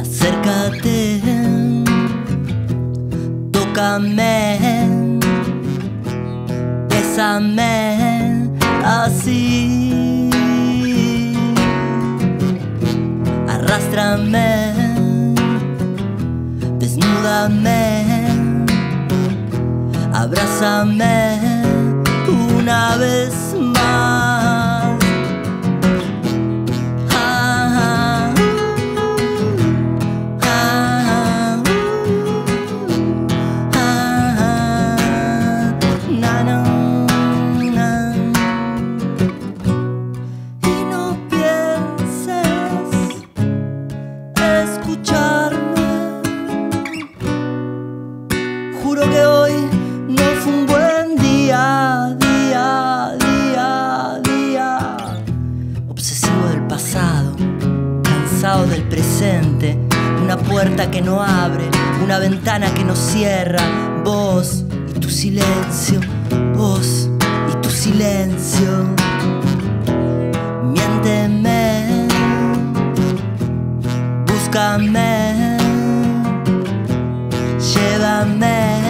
Acércate, tócame, bésame así, arrástrame, desnúdame, abrázame una vez presente. Una puerta que no abre, una ventana que no cierra. Vos y tu silencio, vos y tu silencio. Miénteme, búscame. Llévame.